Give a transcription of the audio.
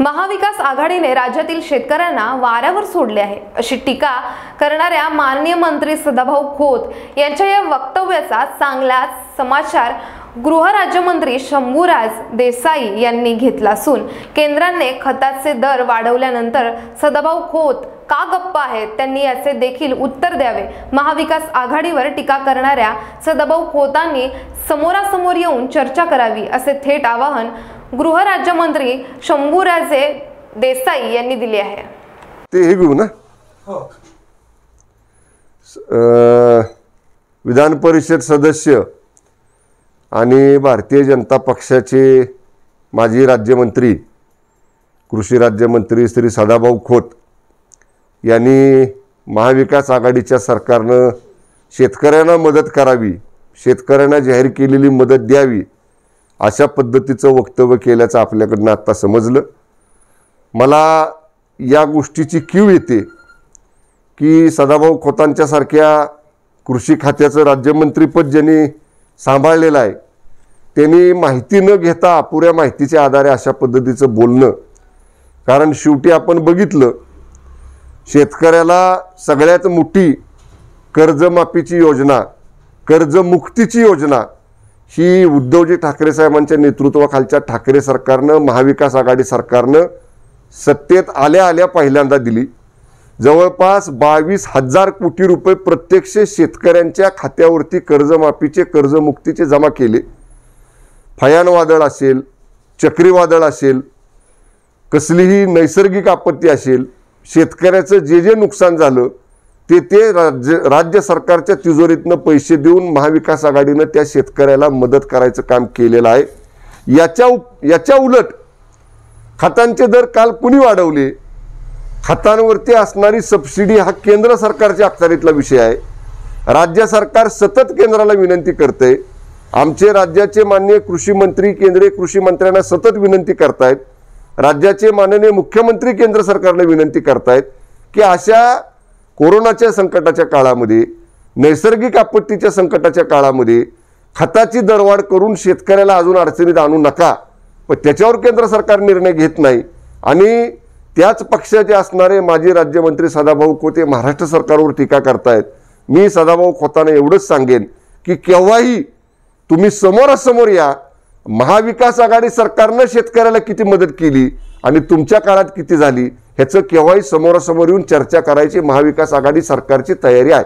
महाविकास आघाडीने राज्यातील शेतकऱ्यांना वाऱ्यावर सोडले आहे. अशी टीका करणाऱ्या माननीय मंत्री सदाभाऊ खोत यांच्या या वक्तव्याचा चांगलाच समाचार गृहराज्यमंत्री शंभूराज देसाई यांनी घेतला असून केंद्राने खताचे दर वाढवल्यानंतर सदाभाऊ खोत का गप्प आहेत? त्यांनी याचे देखील उत्तर द्यावे. महाविकास आघाडीवर टीका करणाऱ्या सदाभाऊ खोतांनी समोरासमोर येऊन चर्चा करावी असे थेट आवाहन गृहराज्यमंत्री शंभूराजे देसाई यांनी दिले आहे. ते हे घेऊ ना? हो. विधान परिषद सदस्य आणि भारतीय जनता पक्षाचे माजी राज्यमंत्री कृषी राज्यमंत्री श्री सदाभाऊ खोत यांनी महाविकास आघाडीच्या सरकारनं शेतकऱ्यांना मदत करावी शेतकऱ्यांना जाहीर केलेली मदत द्यावी अशा पद्धतीचं वक्तव्य केल्याचं आपल्याकडनं आत्ता समजलं. मला या गोष्टीची कीव येते की सदाभाऊ खोतांच्यासारख्या कृषी खात्याचं राज्यमंत्रीपद ज्यांनी सांभाळलेलं आहे त्यांनी माहिती न घेता अपुऱ्या माहितीच्या आधारे अशा पद्धतीचं बोलणं. कारण शेवटी आपण बघितलं शेतकऱ्याला सगळ्यात मोठी कर्जमाफीची योजना कर्जमुक्तीची योजना ही उद्धवजी ठाकरे साहेबांच्या नेतृत्वाखालच्या ठाकरे सरकारनं महाविकास आघाडी सरकारनं सत्तेत आल्या आल्या पहिल्यांदा दिली. जवळपास बावीस हजार कोटी रुपये प्रत्यक्ष शेतकऱ्यांच्या खात्यावरती कर्जमाफीचे कर्जमुक्तीचे जमा केले. फयान वादळ असेल चक्रीवादळ असेल कसलीही नैसर्गिक आपत्ती असेल शेतकऱ्याचं जे जे नुकसान झालं ते ते राज्य राज्य सरकारच्या तिजोरीतनं पैसे देऊन महाविकास आघाडीनं त्या शेतकऱ्याला मदत करायचं काम केलेलं आहे. याच्या याच्या उलट खतांचे दर काल कुणी वाढवले? खतांवरती असणारी सबसिडी हा केंद्र सरकारच्या अखत्यारीतला विषय आहे. राज्य सरकार सतत केंद्राला विनंती करते आमचे राज्याचे माननीय कृषी मंत्री केंद्रीय कृषी मंत्र्यांना सतत विनंती करतायत. राज्याचे माननीय मुख्यमंत्री केंद्र सरकारला विनंती करतायत की अशा कोरोनाच्या संकटाच्या काळामध्ये नैसर्गिक आपत्तीच्या संकटाच्या काळामध्ये खताची दरवाढ करून शेतकऱ्याला अजून अडचणीत आणू नका. पण त्याच्यावर केंद्र सरकार निर्णय घेत नाही. आणि त्याच पक्षाचे असणारे माजी राज्यमंत्री सदाभाऊ खोते महाराष्ट्र सरकारवर टीका करतायत. मी सदाभाऊ खोताना एवढंच सांगेन की केव्हाही तुम्ही समोरासमोर या. महाविकास आघाडी सरकारनं शेतकऱ्याला किती मदत केली? आणि तुमच्या काळात किती झाली? ह्याचं केव्हाही समोरासमोर येऊन चर्चा करायची महाविकास आघाडी सरकारची तयारी आहे.